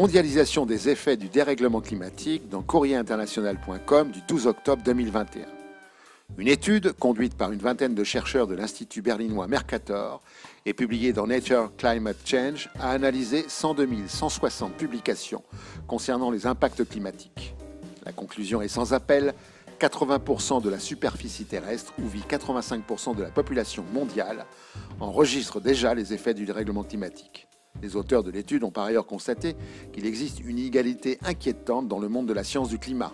Mondialisation des effets du dérèglement climatique dans courrierinternational.com du 12 octobre 2021. Une étude conduite par une vingtaine de chercheurs de l'Institut berlinois Mercator et publiée dans Nature Climate Change a analysé 102 160 publications concernant les impacts climatiques. La conclusion est sans appel, 80% de la superficie terrestre, où vit 85% de la population mondiale, enregistre déjà les effets du dérèglement climatique. Les auteurs de l'étude ont par ailleurs constaté qu'il existe une inégalité inquiétante dans le monde de la science du climat.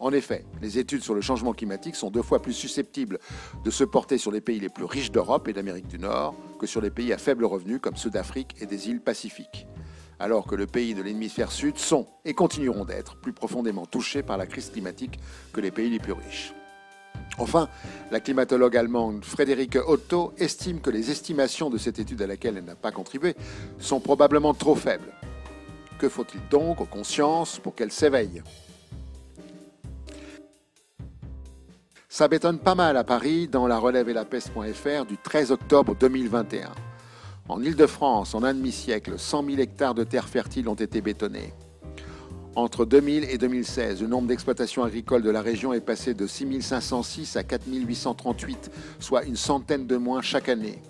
En effet, les études sur le changement climatique sont deux fois plus susceptibles de se porter sur les pays les plus riches d'Europe et d'Amérique du Nord que sur les pays à faible revenu comme ceux d'Afrique et des îles Pacifiques, alors que les pays de l'hémisphère sud sont et continueront d'être plus profondément touchés par la crise climatique que les pays les plus riches. Enfin, la climatologue allemande Friederike Otto estime que les estimations de cette étude à laquelle elle n'a pas contribué sont probablement trop faibles. Que faut-il donc aux consciences pour qu'elles s'éveillent? Ça bétonne pas mal à Paris dans la relève et la peste.fr du 13 octobre 2021. En Ile-de-France, en un demi-siècle, 100 000 hectares de terres fertiles ont été bétonnés. Entre 2000 et 2016, le nombre d'exploitations agricoles de la région est passé de 6506 à 4838, soit une centaine de moins chaque année.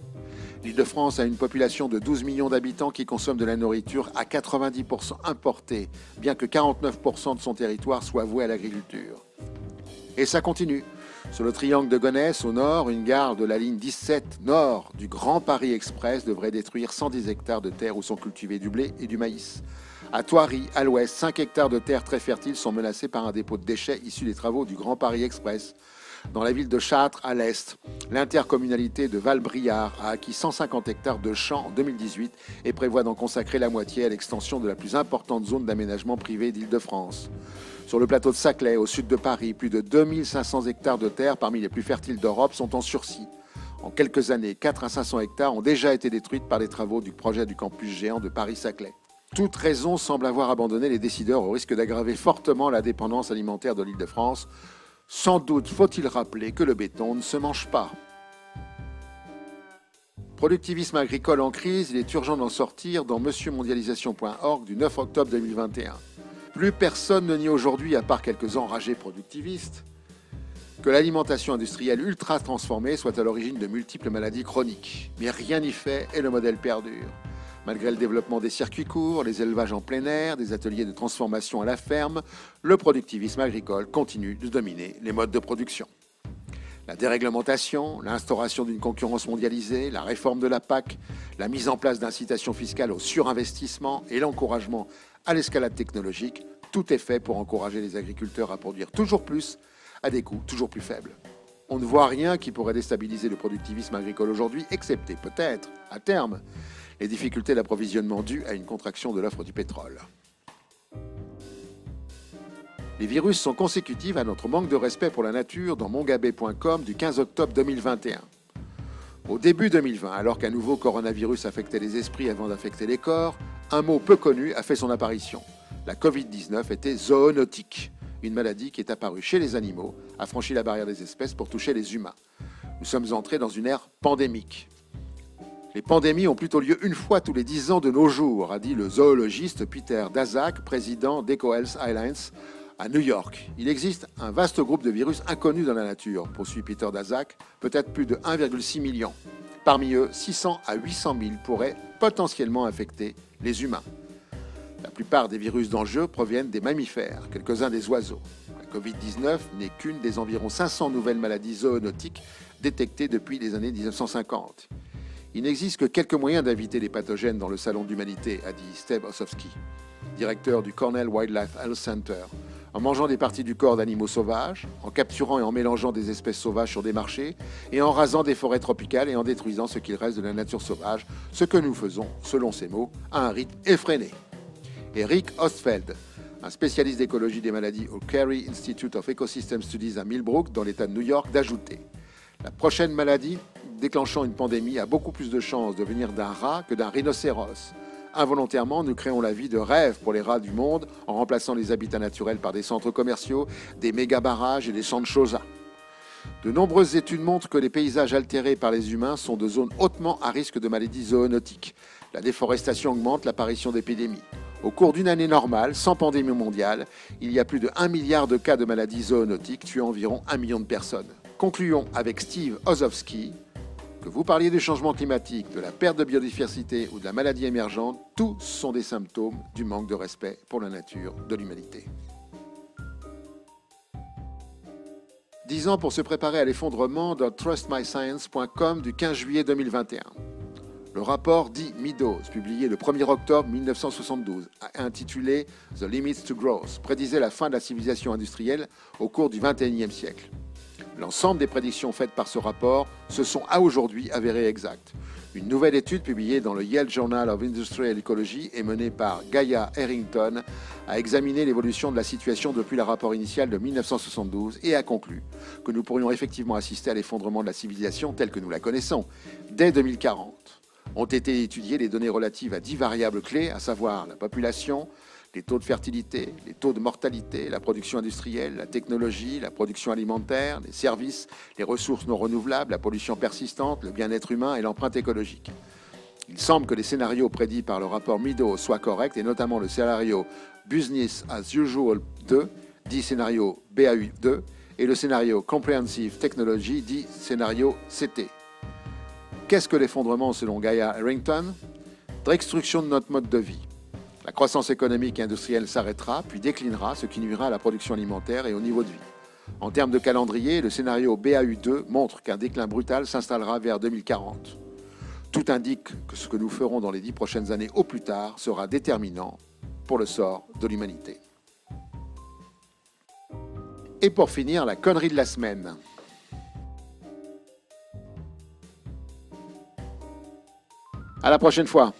L'Île-de-France a une population de 12 millions d'habitants qui consomment de la nourriture à 90% importée, bien que 49% de son territoire soit voué à l'agriculture. Et ça continue. Sur le triangle de Gonesse, au nord, une gare de la ligne 17 nord du Grand Paris Express devrait détruire 110 hectares de terre où sont cultivés du blé et du maïs. À Thoiry, à l'ouest, 5 hectares de terres très fertiles sont menacés par un dépôt de déchets issus des travaux du Grand Paris Express. Dans la ville de Châtres, à l'est, l'intercommunalité de Val-Briard a acquis 150 hectares de champs en 2018 et prévoit d'en consacrer la moitié à l'extension de la plus importante zone d'aménagement privé d'Île-de-France. Sur le plateau de Saclay, au sud de Paris, plus de 2500 hectares de terres parmi les plus fertiles d'Europe sont en sursis. En quelques années, 4 à 500 hectares ont déjà été détruites par les travaux du projet du campus géant de Paris-Saclay. Toute raison semble avoir abandonné les décideurs au risque d'aggraver fortement la dépendance alimentaire de l'Île-de-France. Sans doute faut-il rappeler que le béton ne se mange pas. Productivisme agricole en crise, il est urgent d'en sortir dans monsieurmondialisation.org du 9 octobre 2021. Plus personne ne nie aujourd'hui, à part quelques enragés productivistes, que l'alimentation industrielle ultra transformée soit à l'origine de multiples maladies chroniques. Mais rien n'y fait et le modèle perdure. Malgré le développement des circuits courts, les élevages en plein air, des ateliers de transformation à la ferme, le productivisme agricole continue de dominer les modes de production. La déréglementation, l'instauration d'une concurrence mondialisée, la réforme de la PAC, la mise en place d'incitations fiscales au surinvestissement et l'encouragement à l'escalade technologique, tout est fait pour encourager les agriculteurs à produire toujours plus à des coûts toujours plus faibles. On ne voit rien qui pourrait déstabiliser le productivisme agricole aujourd'hui, excepté peut-être, à terme, les difficultés d'approvisionnement dues à une contraction de l'offre du pétrole. Les virus sont consécutifs à notre manque de respect pour la nature dans mongabé.com du 15 octobre 2021. Au début 2020, alors qu'un nouveau coronavirus affectait les esprits avant d'affecter les corps, un mot peu connu a fait son apparition. La Covid-19 était zoonotique, une maladie qui est apparue chez les animaux, a franchi la barrière des espèces pour toucher les humains. Nous sommes entrés dans une ère pandémique. Les pandémies ont plutôt lieu une fois tous les dix ans de nos jours, a dit le zoologiste Peter Daszak, président d'EcoHealth Alliance à New York. Il existe un vaste groupe de virus inconnus dans la nature, poursuit Peter Daszak, peut-être plus de 1,6 million. Parmi eux, 600 à 800 000 pourraient potentiellement infecter les humains. La plupart des virus d'enjeu proviennent des mammifères, quelques-uns des oiseaux. La Covid-19 n'est qu'une des environ 500 nouvelles maladies zoonotiques détectées depuis les années 1950. Il n'existe que quelques moyens d'inviter les pathogènes dans le salon d'humanité, a dit Steve Osowski, directeur du Cornell Wildlife Health Center. En mangeant des parties du corps d'animaux sauvages, en capturant et en mélangeant des espèces sauvages sur des marchés, et en rasant des forêts tropicales et en détruisant ce qu'il reste de la nature sauvage, ce que nous faisons, selon ses mots, à un rythme effréné. Eric Ostfeld, un spécialiste d'écologie des maladies au Carey Institute of Ecosystem Studies à Millbrook, dans l'État de New York, d'ajouter La prochaine maladie déclenchant une pandémie a beaucoup plus de chances de venir d'un rat que d'un rhinocéros. Involontairement, nous créons la vie de rêve pour les rats du monde en remplaçant les habitats naturels par des centres commerciaux, des méga-barrages et des champs de choses. De nombreuses études montrent que les paysages altérés par les humains sont de zones hautement à risque de maladies zoonotiques. La déforestation augmente l'apparition d'épidémies. Au cours d'une année normale, sans pandémie mondiale, il y a plus de 1 milliard de cas de maladies zoonotiques tuant environ 1 million de personnes. Concluons avec Steve Ozowski. Que vous parliez du changement climatique, de la perte de biodiversité ou de la maladie émergente, tous sont des symptômes du manque de respect pour la nature de l'humanité. Dix ans pour se préparer à l'effondrement de trustmyscience.com du 15 juillet 2021. Le rapport dit Meadows, publié le 1er octobre 1972, intitulé The Limits to Growth, prédisait la fin de la civilisation industrielle au cours du XXIe siècle. L'ensemble des prédictions faites par ce rapport se sont à aujourd'hui avérées exactes. Une nouvelle étude publiée dans le Yale Journal of Industrial Ecology et menée par Gaia Harrington a examiné l'évolution de la situation depuis le rapport initial de 1972 et a conclu que nous pourrions effectivement assister à l'effondrement de la civilisation telle que nous la connaissons dès 2040 ont été étudiées les données relatives à dix variables clés, à savoir la population, les taux de fertilité, les taux de mortalité, la production industrielle, la technologie, la production alimentaire, les services, les ressources non renouvelables, la pollution persistante, le bien-être humain et l'empreinte écologique. Il semble que les scénarios prédits par le rapport Mido soient corrects, et notamment le scénario Business as Usual 2, dit scénario BAU 2, et le scénario Comprehensive Technology, dit scénario CT. Qu'est-ce que l'effondrement selon Gaia Harrington? Destruction de notre mode de vie. La croissance économique et industrielle s'arrêtera, puis déclinera, ce qui nuira à la production alimentaire et au niveau de vie. En termes de calendrier, le scénario BAU2 montre qu'un déclin brutal s'installera vers 2040. Tout indique que ce que nous ferons dans les dix prochaines années au plus tard sera déterminant pour le sort de l'humanité. Et pour finir, la connerie de la semaine. À la prochaine fois.